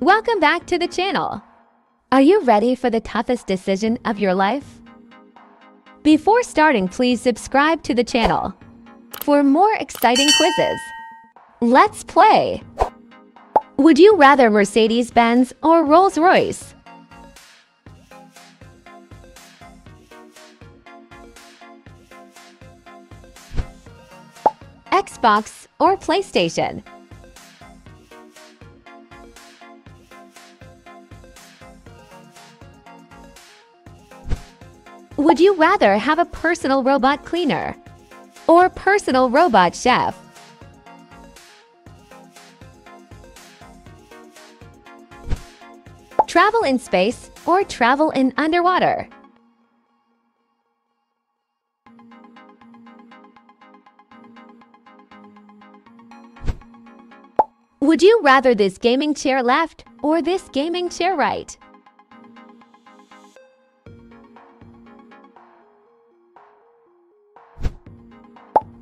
Welcome back to the channel. Are you ready for the toughest decision of your life? Before starting, please subscribe to the channel for more exciting quizzes. Let's play! Would you rather Mercedes-Benz or Rolls-Royce? Xbox or PlayStation? Rather have a personal robot cleaner or personal robot chef? Travel in space or travel in underwater? Would you rather this gaming chair left or this gaming chair right?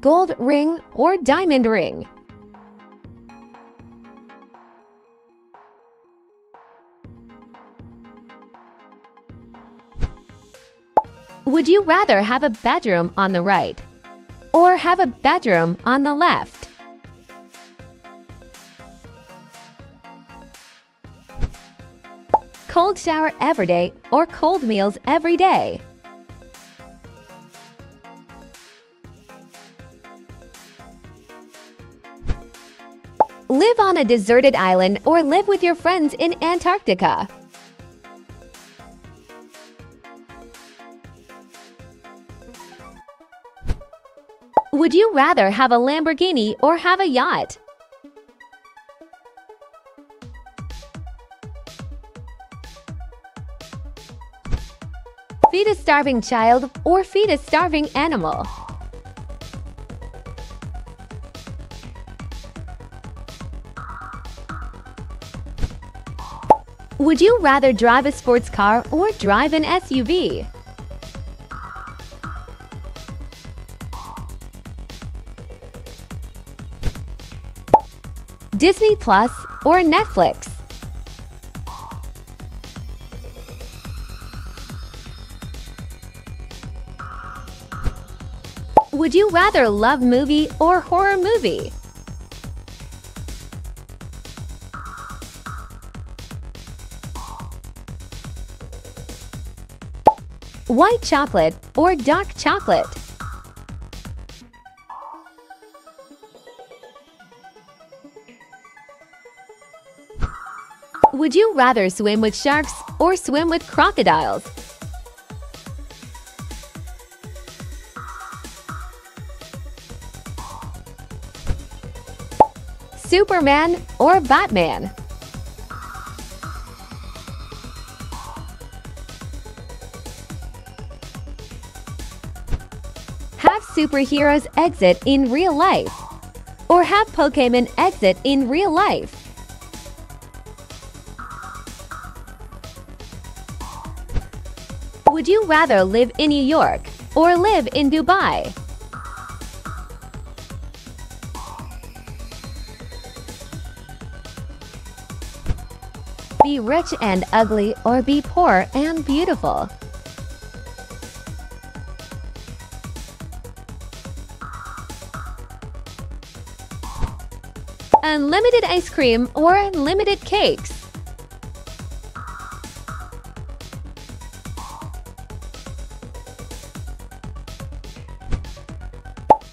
Gold ring or diamond ring? Would you rather have a bedroom on the right or have a bedroom on the left? Cold shower every day or cold meals every day? Live on a deserted island or live with your friends in Antarctica? Would you rather have a Lamborghini or have a yacht? Feed a starving child or feed a starving animal? Would you rather drive a sports car or drive an SUV? Disney Plus or Netflix? Would you rather love movie or horror movie? White chocolate or dark chocolate? Would you rather swim with sharks or swim with crocodiles? Superman or Batman? Superheroes exit in real life or have Pokemon exit in real life? Would you rather live in New York or live in Dubai? Be rich and ugly or be poor and beautiful? Unlimited ice cream or unlimited cakes?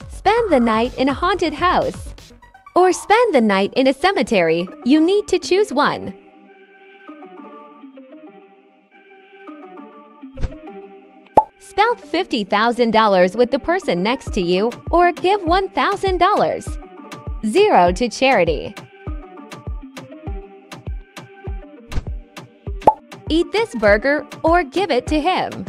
Spend the night in a haunted house or spend the night in a cemetery. You need to choose one. Spell $50,000 with the person next to you or give $1,000. Zero to charity. Eat this burger or give it to him.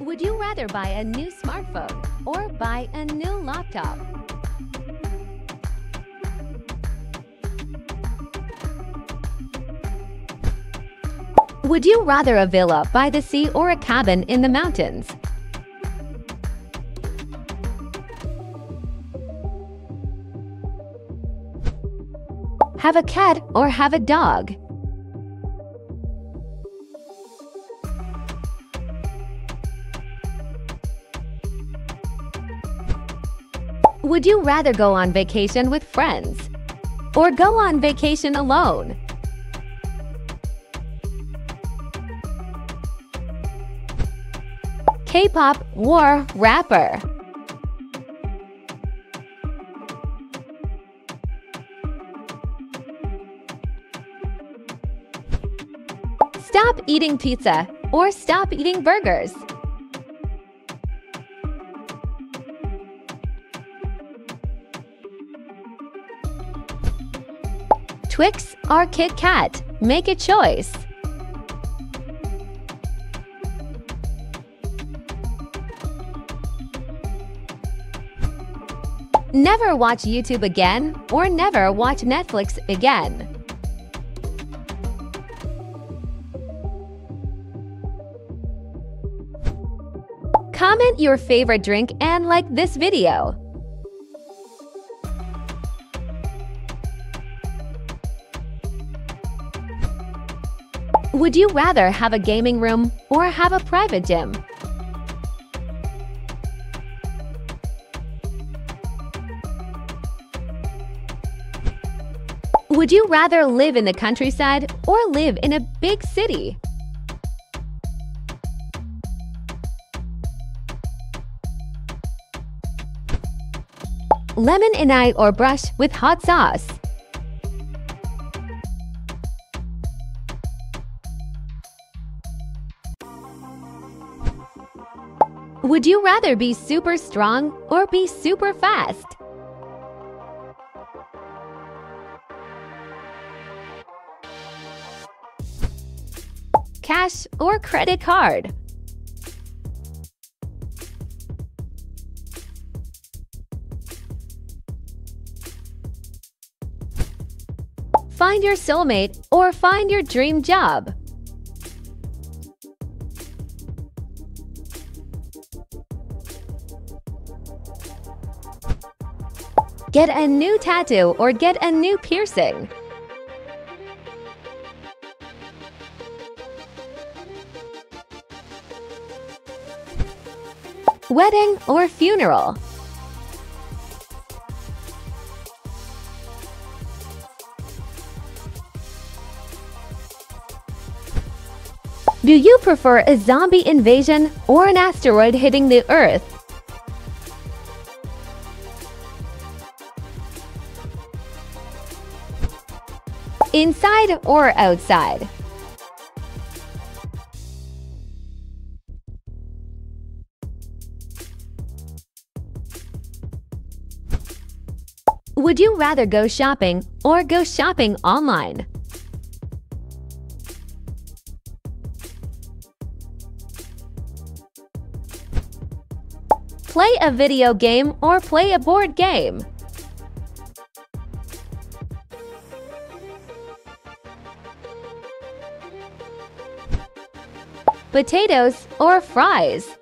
Would you rather buy a new smartphone or buy a new laptop? Would you rather a villa by the sea or a cabin in the mountains? Have a cat or have a dog? Would you rather go on vacation with friends or go on vacation alone? K-pop or rapper? Stop eating pizza or stop eating burgers. Twix or Kit Kat? Make a choice. Never watch YouTube again or never watch Netflix again. Comment your favorite drink and like this video. Would you rather have a gaming room or have a private gym? Would you rather live in the countryside or live in a big city? Lemon and I or brush with hot sauce? Would you rather be super strong or be super fast? Cash or credit card? Find your soulmate or find your dream job? Get a new tattoo or get a new piercing. Wedding or funeral? Do you prefer a zombie invasion or an asteroid hitting the Earth? Inside or outside? Would you rather go shopping or go shopping online? Play a video game or play a board game? Potatoes or fries?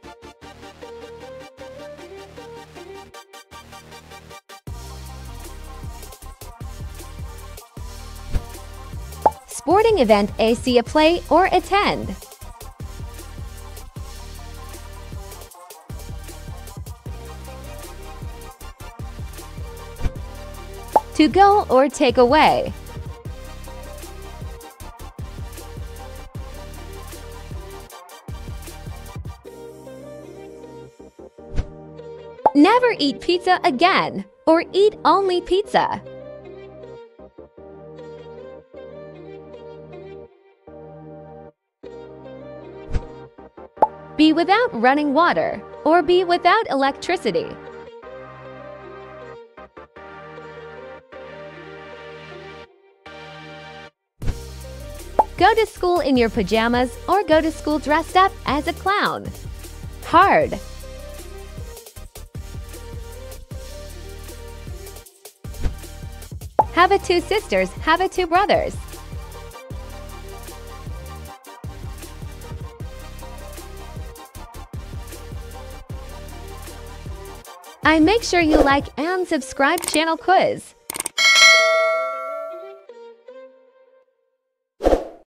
Sporting event A see a play or attend? To go or take away? Never eat pizza again or eat only pizza. Be without running water or be without electricity. Go to school in your pajamas or go to school dressed up as a clown. Hard. Have a two sisters, have a two brothers. I make sure you like and subscribe channel quiz.